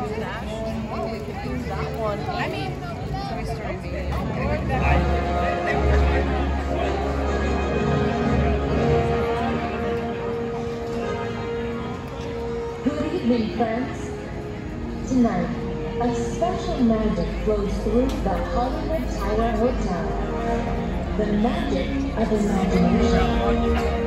do that. Oh, we. Good evening, friends. Tonight, a special magic flows through the Hollywood Tower Hotel. The magic of imagination.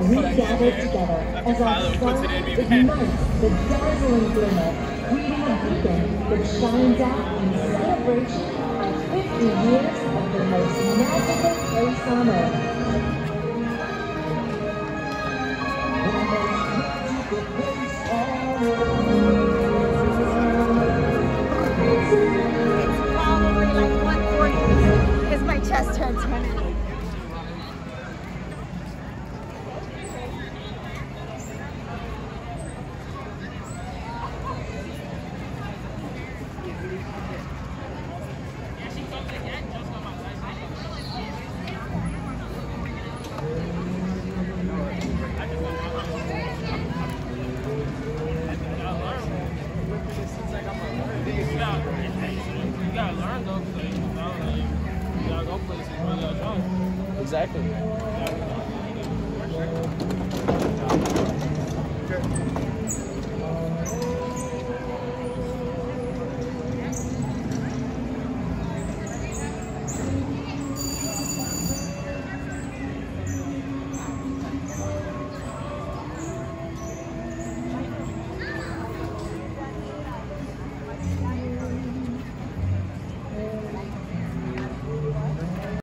We gather together as our star ignites the dazzling glimmer, creating a beacon that shines out in celebration of 50 years of the most magical place on earth. It's probably like 140 because my chest hurts Exactly.